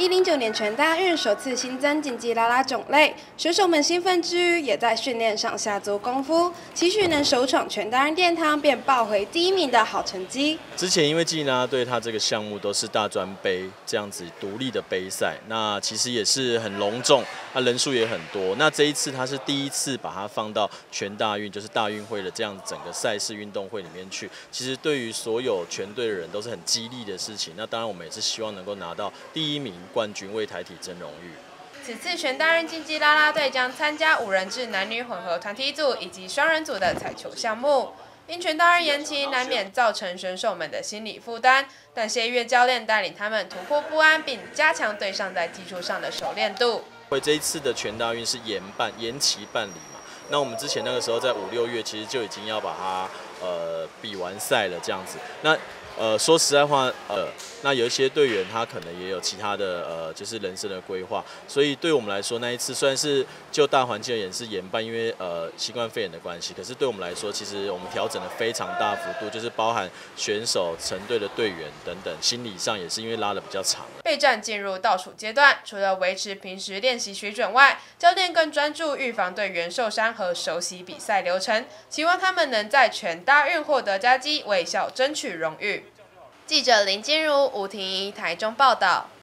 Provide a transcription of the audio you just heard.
一零九年全大运首次新增竞技拉拉种类，选手们兴奋之余，也在训练上下足功夫，期许能首闯全大运殿堂，便抱回第一名的好成绩。之前因为竞技啦啦队它这个项目都是大专杯这样子独立的杯赛，那其实也是很隆重，那人数也很多。那这一次他是第一次把它放到全大运，就是大运会的这样整个赛事运动会里面去。其实对于所有全队的人都是很激励的事情。那当然我们也是希望能够拿到第一名。冠军为台体争荣誉。此次全大运竞技啦啦队将参加五人制男女混合团体组以及双人组的彩球项目。因全大运延期，难免造成选手们的心理负担。但谢月教练带领他们突破不安，并加强对上在技术上的熟练度。会这一次的全大运是延办、延期办理嘛？那我们之前那个时候在五六月，其实就已经要把它呃比完赛了这样子。那呃，说实在话，呃，那有一些队员他可能也有其他的呃，就是人生的规划，所以对我们来说，那一次虽然是就大环境而言是延办，因为呃新冠肺炎的关系，可是对我们来说，其实我们调整了非常大幅度，就是包含选手、成队的队员等等，心理上也是因为拉的比较长。备战进入倒数阶段，除了维持平时练习水准外，教练更专注预防队员受伤和熟悉比赛流程，希望他们能在全大运获得佳绩，为校争取荣誉。记者林金如、吴婷怡台中报道。